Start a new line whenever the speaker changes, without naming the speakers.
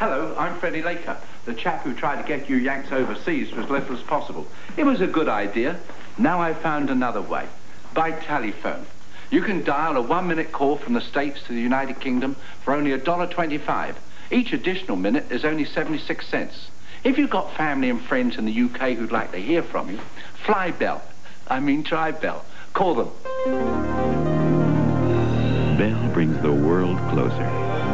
Hello, I'm Freddie Laker, the chap who tried to get you Yanks overseas was as little as possible. It was a good idea. Now I've found another way. By telephone. You can dial a one-minute call from the States to the United Kingdom for only $1.25. Each additional minute is only 76 cents. If you've got family and friends in the UK who'd like to hear from you, fly Bell. I mean try Bell. Call them.
Bell brings the world closer.